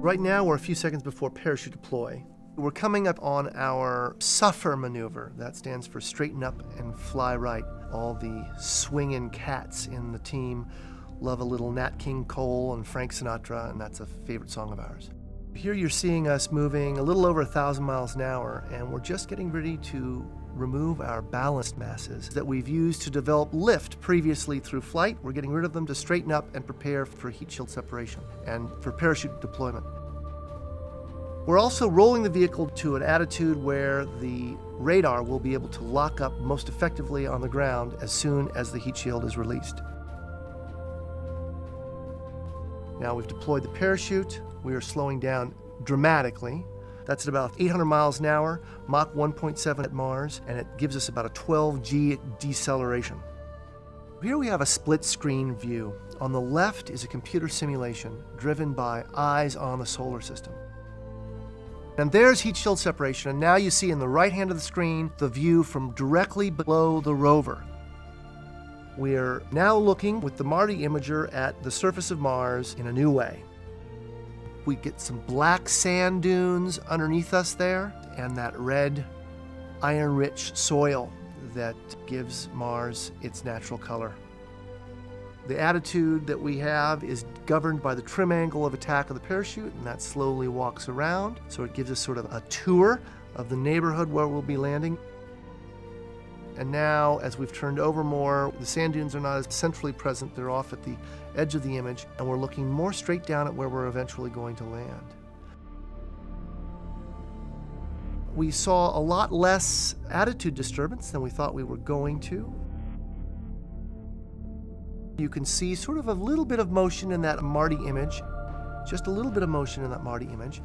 Right now, we're a few seconds before parachute deploy. We're coming up on our SUFR maneuver. That stands for straighten up and fly right. All the swinging cats in the team love a little Nat King Cole and Frank Sinatra, and that's a favorite song of ours. Here you're seeing us moving a little over thousand miles an hour, and we're just getting ready to remove our ballast masses that we've used to develop lift previously through flight. We're getting rid of them to straighten up and prepare for heat shield separation and for parachute deployment. We're also rolling the vehicle to an attitude where the radar will be able to lock up most effectively on the ground as soon as the heat shield is released. Now we've deployed the parachute. We are slowing down dramatically. That's at about 800 miles an hour, Mach 1.7 at Mars, and it gives us about a 12 G deceleration. Here we have a split screen view. On the left is a computer simulation driven by eyes on the solar system. And there's heat shield separation, and now you see in the right hand of the screen the view from directly below the rover. We're now looking with the MARDI imager at the surface of Mars in a new way. We get some black sand dunes underneath us there, and that red, iron rich soil that gives Mars its natural color. The attitude that we have is governed by the trim angle of attack of the parachute, and that slowly walks around. So it gives us sort of a tour of the neighborhood where we'll be landing. And now, as we've turned over more, the sand dunes are not as centrally present. They're off at the edge of the image, and we're looking more straight down at where we're eventually going to land. We saw a lot less attitude disturbance than we thought we were going to. You can see sort of a little bit of motion in that MARDI image, just a little bit of motion in that MARDI image.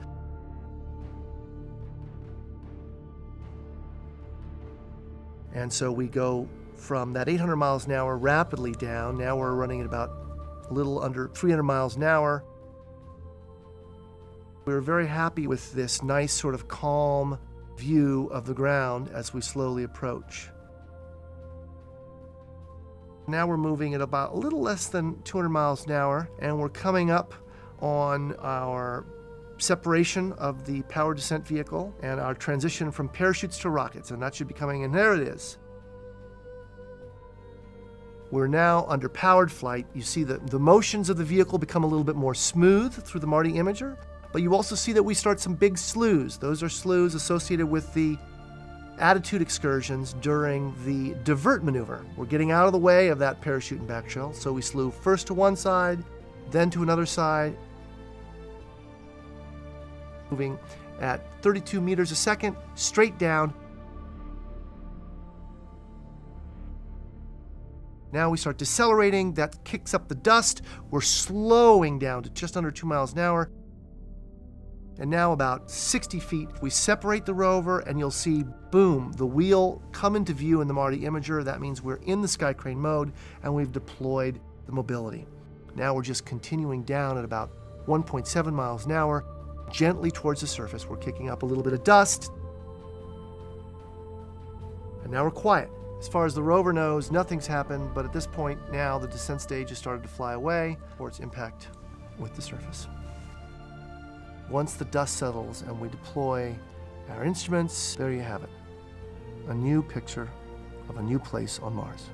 And so we go from that 800 miles an hour rapidly down. Now we're running at about a little under 300 miles an hour. We were very happy with this nice sort of calm view of the ground as we slowly approach. Now we're moving at about a little less than 200 miles an hour, and we're coming up on our separation of the power descent vehicle and our transition from parachutes to rockets, and that should be coming, and there it is. We're now under powered flight. You see that the motions of the vehicle become a little bit more smooth through the MARDI imager, but you also see that we start some big slews. Those are slews associated with the attitude excursions during the divert maneuver. We're getting out of the way of that parachute and back shell, so we slew first to one side, then to another side, moving at 32 meters a second, straight down. Now we start decelerating, that kicks up the dust. We're slowing down to just under two miles an hour. And now about 60 feet, we separate the rover and you'll see, boom, the wheel come into view in the MARDI imager. That means we're in the sky crane mode and we've deployed the mobility. Now we're just continuing down at about 1.7 miles an hour, gently towards the surface. We're kicking up a little bit of dust. And now we're quiet. As far as the rover knows, nothing's happened, but at this point now the descent stage has started to fly away for its impact with the surface. Once the dust settles and we deploy our instruments, there you have it. A new picture of a new place on Mars.